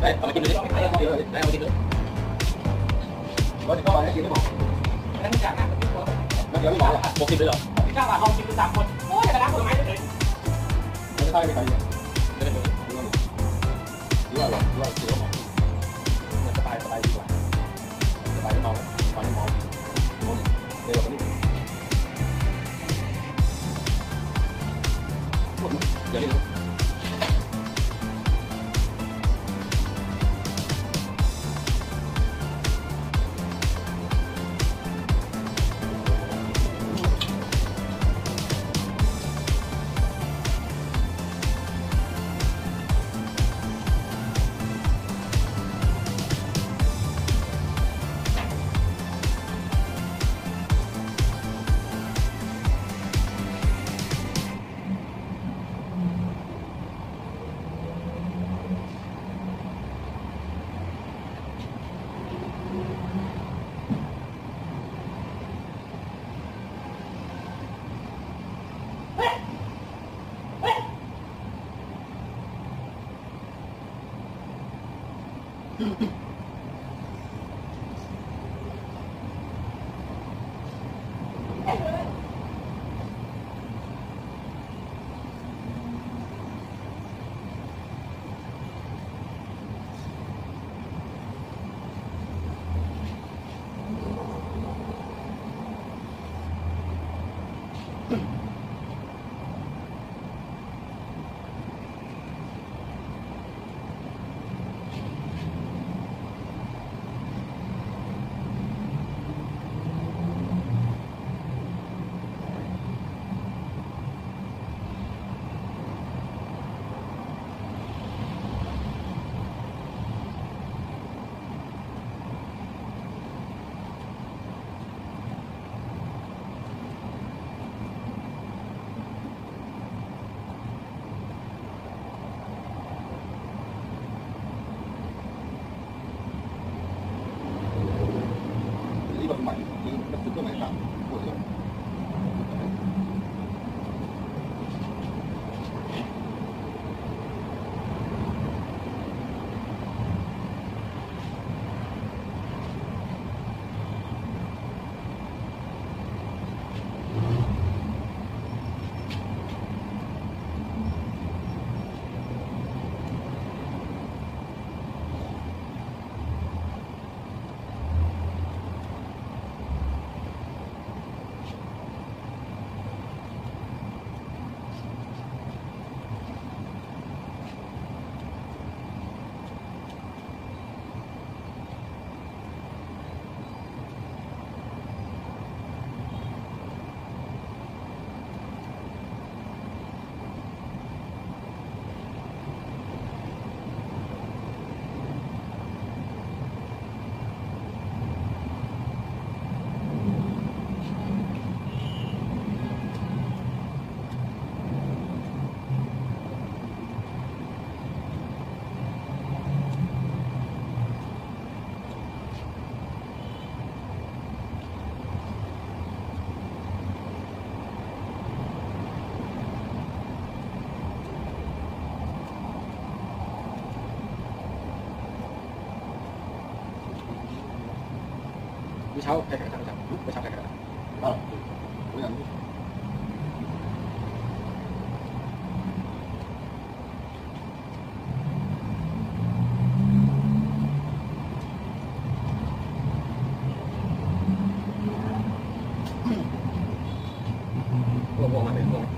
Đấy, có mấy chín nữa. Đấy, có chín nữa. Có thì có bạn chín nữa một. Nó chả nặng. Nó kéo đi bỏ là một chín nữa rồi. Thì chắc là không chín nữa tám quân. Ôi, là đá của máy đấy. Nó thay cái gì? Đây là. Đúng rồi, đúng rồi, đúng rồi. Mm-hmm. sáu, cái cái thằng cái lúc cái sáu cái cái ờ cái năm cái subscribe cái kênh cái Mì cái Để cái bỏ cái những cái hấp cái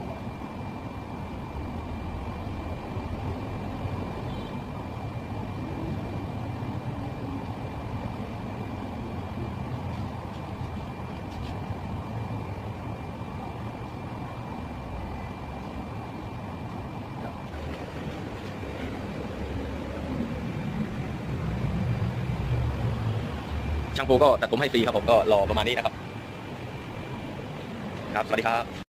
างปูก็ตัดผมให้ฟรีครับผมก็รอประมาณนี้นะครับ ครับ สวัสดีครับ